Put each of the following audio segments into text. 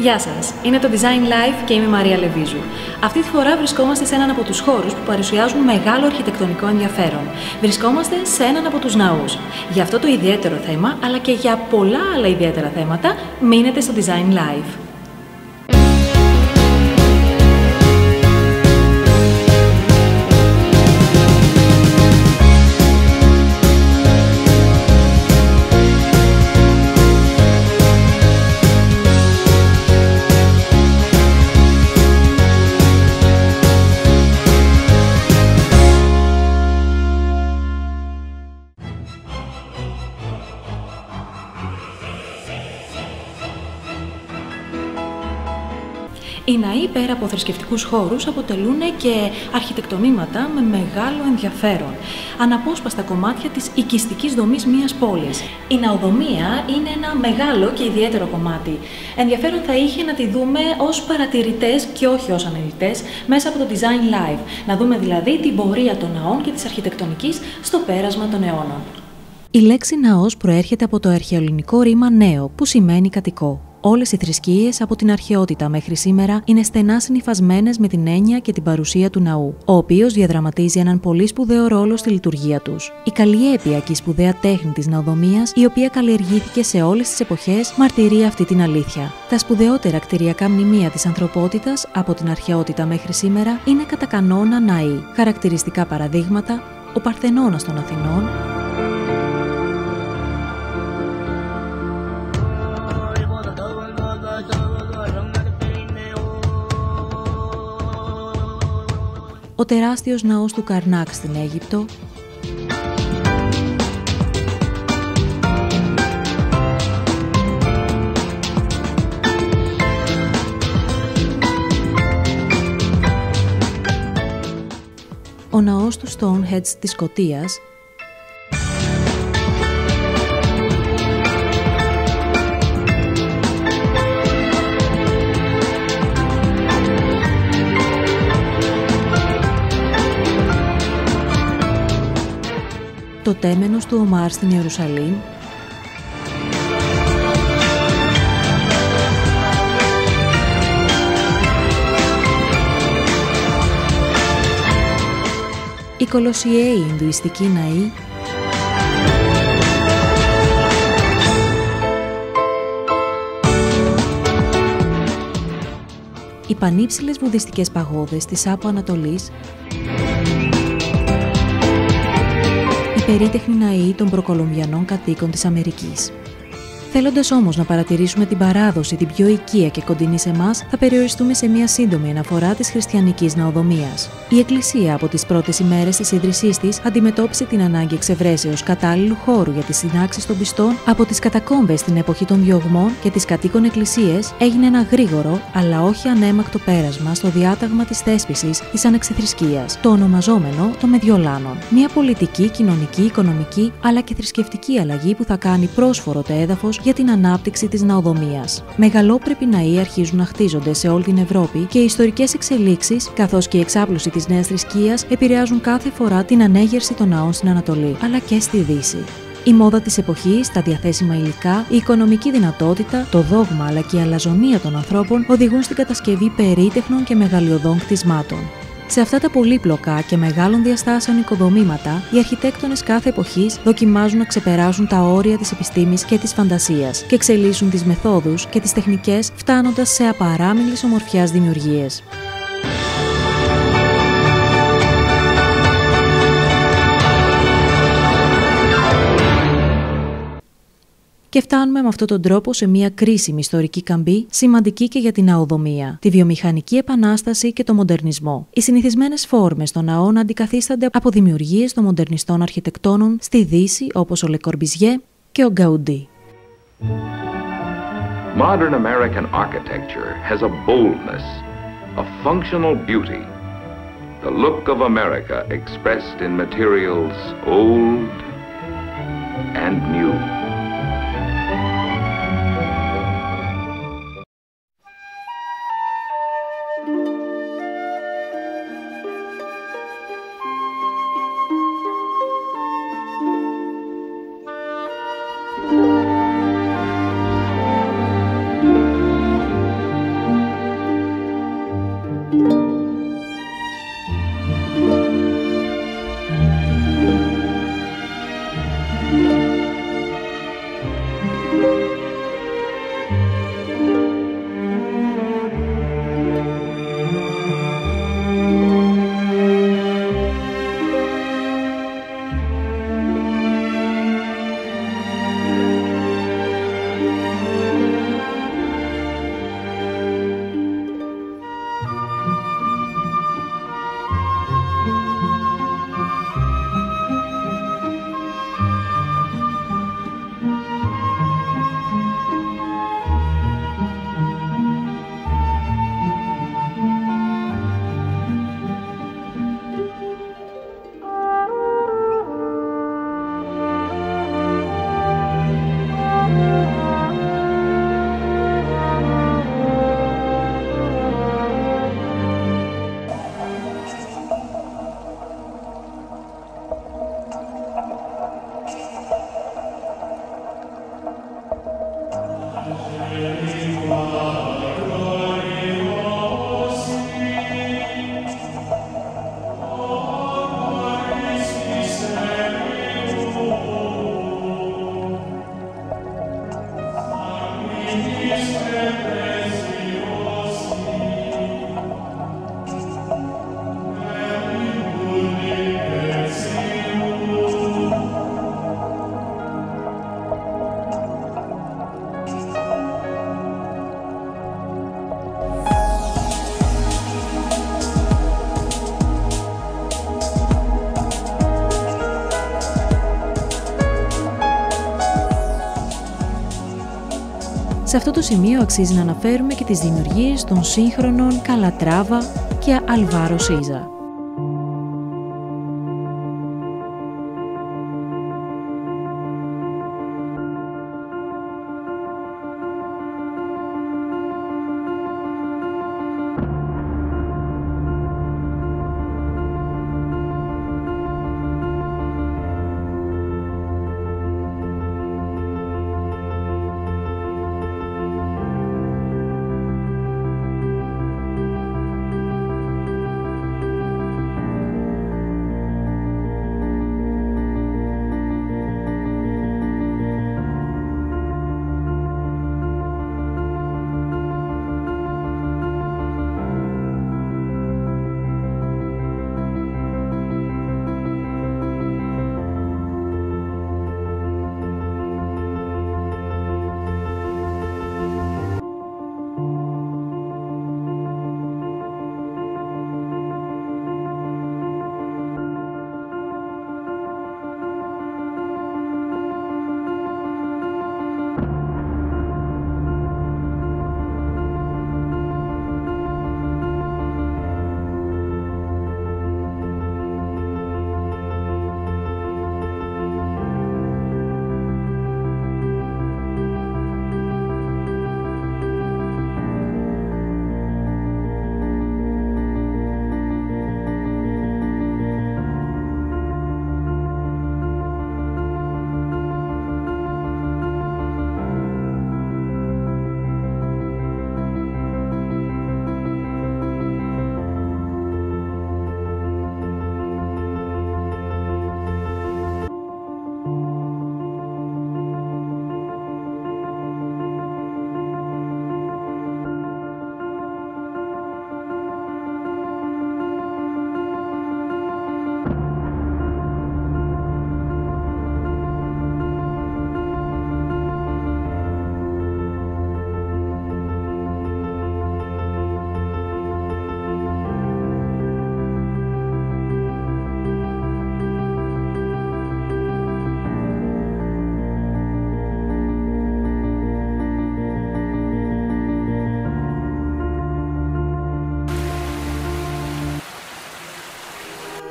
Γεια σας, είναι το Design Life και είμαι η Μαρία Λεβίζου. Αυτή τη φορά βρισκόμαστε σε έναν από τους χώρους που παρουσιάζουν μεγάλο αρχιτεκτονικό ενδιαφέρον. Βρισκόμαστε σε έναν από τους ναούς. Για αυτό το ιδιαίτερο θέμα, αλλά και για πολλά άλλα ιδιαίτερα θέματα, μείνετε στο Design Life. Πέρα από θρησκευτικούς χώρους αποτελούν και αρχιτεκτονήματα με μεγάλο ενδιαφέρον. Αναπόσπαστα κομμάτια της οικιστικής δομής μιας πόλης. Η ναοδομία είναι ένα μεγάλο και ιδιαίτερο κομμάτι. Ενδιαφέρον θα είχε να τη δούμε ως παρατηρητές και όχι ως αναλυτές μέσα από το Design Live. Να δούμε δηλαδή την πορεία των ναών και της αρχιτεκτονικής στο πέρασμα των αιώνων. Η λέξη ναός προέρχεται από το αρχαιοελληνικό ρήμα νέο, που σημαίνει κατοικό. Όλες οι θρησκείες από την αρχαιότητα μέχρι σήμερα είναι στενά συνυφασμένες με την έννοια και την παρουσία του ναού, ο οποίος διαδραματίζει έναν πολύ σπουδαίο ρόλο στη λειτουργία τους. Η καλλιέπεια και η σπουδαία τέχνη της ναοδομίας, η οποία καλλιεργήθηκε σε όλες τις εποχές, μαρτυρεί αυτή την αλήθεια. Τα σπουδαιότερα κτηριακά μνημεία της ανθρωπότητας από την αρχαιότητα μέχρι σήμερα είναι κατά κανόνα ναοί. Χαρακτηριστικά παραδείγματα, ο Παρθενώνας των Αθηνών, ο τεράστιος ναός του Καρνάκ στην Αίγυπτο, ο ναός του Stonehenge της Σκοτίας το τέμενος του Ομάρ στην Ιερουσαλήμ, η Κολοσιαίοι Ινδουιστική Ναή, οι πανύψηλες βουδιστικές παγόδες της Άπο Ανατολής περίτεχνη ναή των προκολομβιανών κατοίκων της Αμερικής. Θέλοντας όμως να παρατηρήσουμε την παράδοση, την πιο οικία και κοντινή σε εμάς, θα περιοριστούμε σε μια σύντομη αναφορά της χριστιανικής ναοδομίας. Η Εκκλησία από τις πρώτες ημέρες της ίδρυσής της αντιμετώπισε την ανάγκη εξευρέσεως κατάλληλου χώρου για τις συνάξεις των πιστών από τις κατακόμβες στην εποχή των διωγμών και τις κατοίκων εκκλησίες έγινε ένα γρήγορο αλλά όχι ανέμακτο πέρασμα στο διάταγμα της θέσπισης της ανεξιθρησκείας, το ονομαζόμενο των Μεδιολάνων. Μια πολιτική, κοινωνική, οικονομική αλλά και θρησκευτική αλλαγή που θα κάνει πρόσφορο το έδαφος για την ανάπτυξη της ναοδομίας. Μεγαλόπρεποι ναοί αρχίζουν να χτίζονται σε όλη την Ευρώπη και οι ιστορικές εξελίξεις, καθώς και η εξάπλωση της νέας θρησκείας, επηρεάζουν κάθε φορά την ανέγερση των ναών στην Ανατολή, αλλά και στη Δύση. Η μόδα της εποχής, τα διαθέσιμα υλικά, η οικονομική δυνατότητα, το δόγμα αλλά και η αλαζονία των ανθρώπων οδηγούν στην κατασκευή περίτεχνων και μεγαλειωδών κτισμάτων. Σε αυτά τα πολύπλοκα και μεγάλων διαστάσεων οικοδομήματα, οι αρχιτέκτονες κάθε εποχής δοκιμάζουν να ξεπεράσουν τα όρια της επιστήμης και της φαντασίας και εξελίσσουν τις μεθόδους και τις τεχνικές, φτάνοντας σε απαράμιλες ομορφιάς δημιουργίες. Και φτάνουμε με αυτόν τον τρόπο σε μια κρίσιμη ιστορική καμπή, σημαντική και για την ναοδομία, τη βιομηχανική επανάσταση και το μοντερνισμό. Οι συνηθισμένες φόρμες των ναών αντικαθίστανται από δημιουργίες των μοντερνιστών αρχιτεκτόνων στη Δύση, όπως ο Λεκορμπιζιέ και ο Γκαουντί. Modern American architecture has a boldness, a functional beauty, the look of America expressed in materials old and new. Σε αυτό το σημείο αξίζει να αναφέρουμε και τις δημιουργίες των σύγχρονων Καλατράβα και Αλβάρο Σίζα.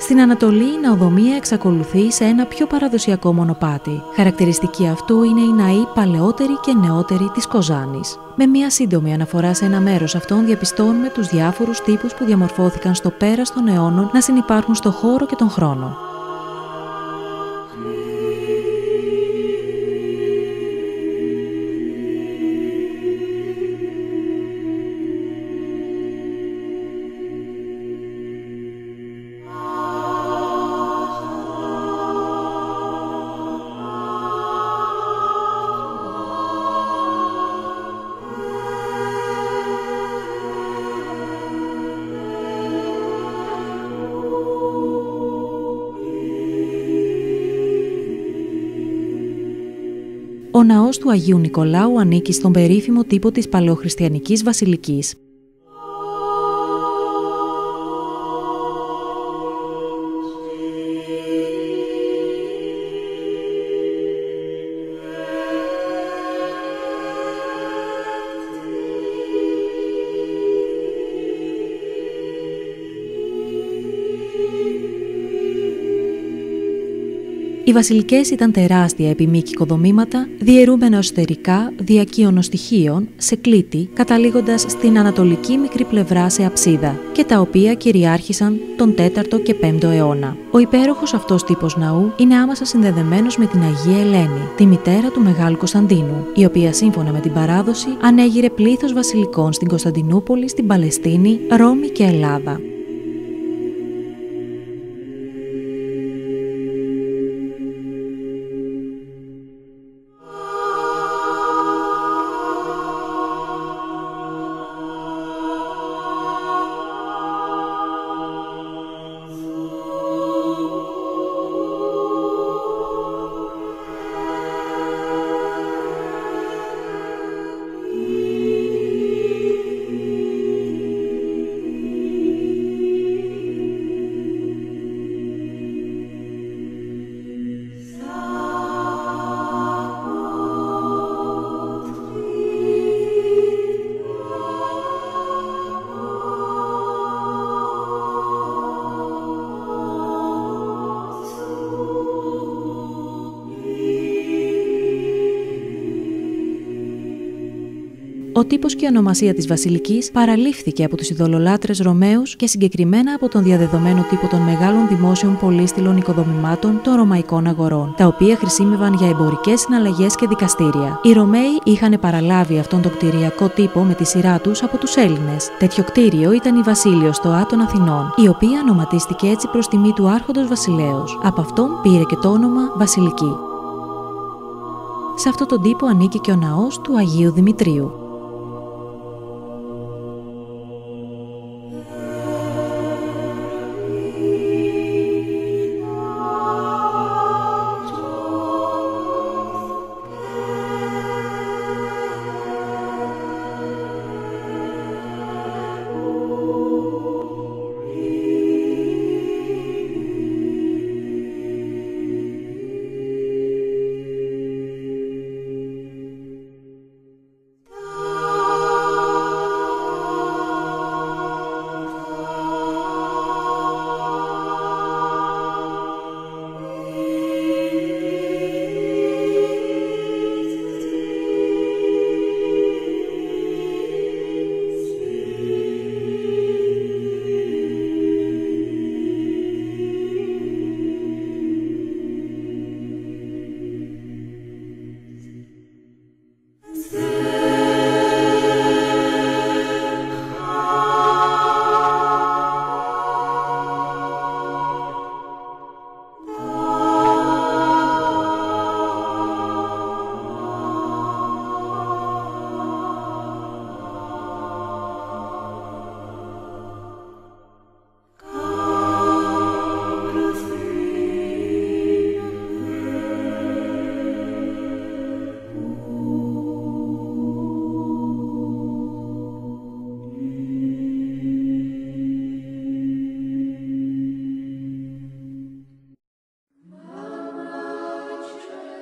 Στην Ανατολή η ναοδομία εξακολουθεί σε ένα πιο παραδοσιακό μονοπάτι. Χαρακτηριστική αυτού είναι οι ναοί παλαιότεροι και νεότεροι της Κοζάνης. Με μια σύντομη αναφορά σε ένα μέρος αυτών διαπιστώνουμε τους διάφορους τύπους που διαμορφώθηκαν στο πέρας των αιώνων να συνεπάρχουν στο χώρο και τον χρόνο. Ο ναός του Αγίου Νικολάου ανήκει στον περίφημο τύπο της παλαιοχριστιανικής βασιλικής. Οι βασιλικές ήταν τεράστια επιμήκη οικοδομήματα, διαιρούμενα εσωτερικά διακύωνο στοιχείων σε κλίτη, καταλήγοντας στην ανατολική μικρή πλευρά σε αψίδα, και τα οποία κυριάρχησαν τον 4ο και 5ο αιώνα. Ο υπέροχος αυτός τύπος ναού είναι άμεσα συνδεδεμένος με την Αγία Ελένη, τη μητέρα του Μεγάλου Κωνσταντίνου, η οποία σύμφωνα με την παράδοση ανέγειρε πλήθος βασιλικών στην Κωνσταντινούπολη, στην Παλαιστίνη, Ρώμη και Ελλάδα. Ο τύπος και η ονομασία της Βασιλικής παραλήφθηκε από τους ειδωλολάτρες Ρωμαίους και συγκεκριμένα από τον διαδεδομένο τύπο των μεγάλων δημόσιων πολύστηλων οικοδομημάτων των Ρωμαϊκών αγορών, τα οποία χρησιμεύαν για εμπορικές συναλλαγές και δικαστήρια. Οι Ρωμαίοι είχαν παραλάβει αυτόν τον κτηριακό τύπο με τη σειρά τους από τους Έλληνες. Τέτοιο κτίριο ήταν η Βασίλειο στο Α των Αθηνών, η οποία ονοματίστηκε έτσι προς τιμή του Άρχοντος Βασιλέως. Από αυτόν πήρε και το όνομα Βασιλική. Σε αυτόν τον τύπο ανήκει και ο ναός του Αγίου Δημητρίου.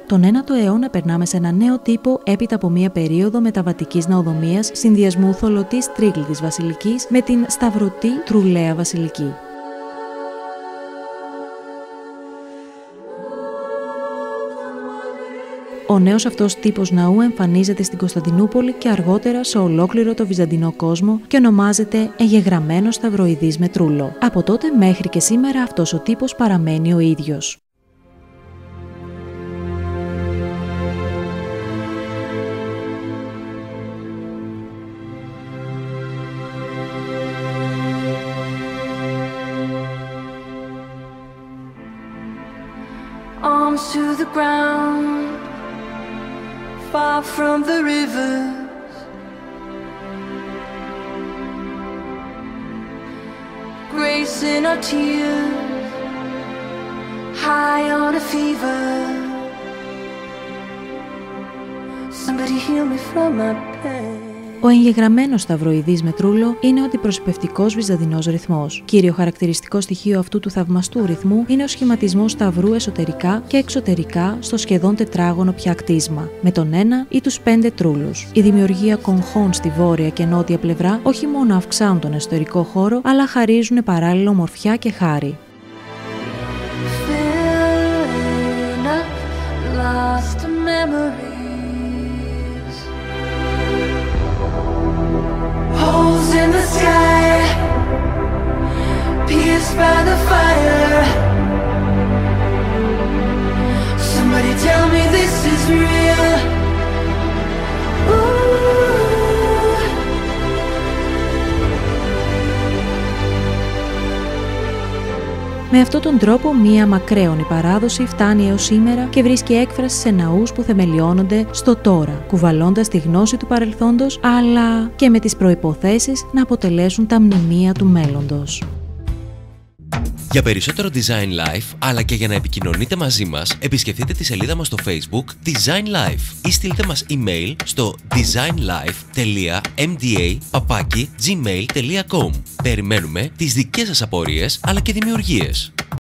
Τον 9ο αιώνα περνάμε σε ένα νέο τύπο έπειτα από μία περίοδο μεταβατικής ναοδομίας συνδυασμού θολωτής τρίγλητης βασιλικής με την σταυρωτή τρουλέα βασιλική. Ο νέος αυτός τύπος ναού εμφανίζεται στην Κωνσταντινούπολη και αργότερα σε ολόκληρο το βυζαντινό κόσμο και ονομάζεται εγγεγραμμένος σταυροειδής με τρούλο. Από τότε μέχρι και σήμερα αυτός ο τύπος παραμένει ο ίδιος. To the ground, far from the rivers. Grace in our tears, high on a fever. Somebody heal me from my pain. Ο εγγεγραμμένος σταυροειδής με τρούλο είναι ο αντιπροσωπευτικός βυζαντινός ρυθμός. Κύριο χαρακτηριστικό στοιχείο αυτού του θαυμαστού ρυθμού είναι ο σχηματισμός σταυρού εσωτερικά και εξωτερικά στο σχεδόν τετράγωνο πια κτίσμα, με τον ένα ή τους πέντε τρούλους. Η δημιουργία κογχών στη βόρεια και νότια πλευρά όχι μόνο αυξάνουν τον εσωτερικό χώρο, αλλά χαρίζουν παράλληλο μορφιά και χάρη. In the sky, pierced by the fire. Με αυτόν τον τρόπο μία μακραίωνη παράδοση φτάνει έως σήμερα και βρίσκει έκφραση σε ναούς που θεμελιώνονται στο τώρα, κουβαλώντας τη γνώση του παρελθόντος, αλλά και με τις προϋποθέσεις να αποτελέσουν τα μνημεία του μέλλοντος. Για περισσότερο Design Life, αλλά και για να επικοινωνείτε μαζί μας, επισκεφτείτε τη σελίδα μας στο Facebook Design Life ή στείλτε μας email στο designlife.mda.gmail.com Περιμένουμε τις δικές σας απορίες αλλά και δημιουργίες.